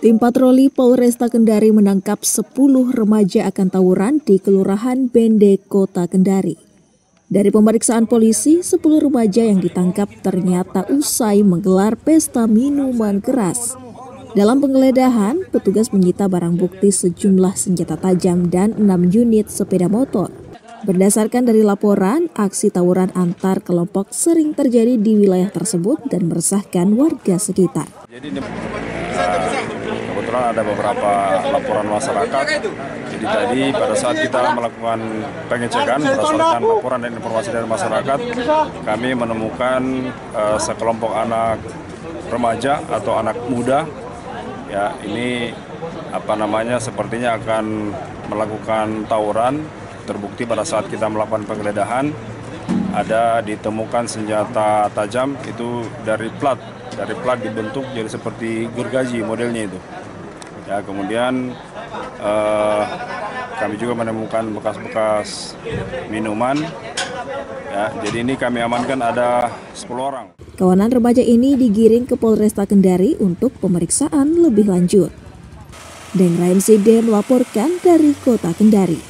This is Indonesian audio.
Tim patroli Polresta Kendari menangkap 10 remaja akan tawuran di Kelurahan Bende, Kota Kendari. Dari pemeriksaan polisi, 10 remaja yang ditangkap ternyata usai menggelar pesta minuman keras. Dalam penggeledahan, petugas menyita barang bukti sejumlah senjata tajam dan 6 unit sepeda motor. Berdasarkan dari laporan, aksi tawuran antar kelompok sering terjadi di wilayah tersebut dan meresahkan warga sekitar. Jadi ini, uh, kebetulan ada beberapa laporan masyarakat. Jadi tadi pada saat kita melakukan pengecekan berdasarkan laporan dan informasi dari masyarakat, kami menemukan uh, sekelompok anak remaja atau anak muda. Ya ini apa namanya sepertinya akan melakukan tawuran terbukti pada saat kita melakukan penggeledahan ada ditemukan senjata tajam itu dari plat dari plat dibentuk jadi seperti gergaji modelnya itu ya kemudian eh, kami juga menemukan bekas-bekas minuman ya jadi ini kami amankan ada 10 orang Kawanan remaja ini digiring ke Polresta Kendari untuk pemeriksaan lebih lanjut. Deng Rain Siden melaporkan dari Kota Kendari.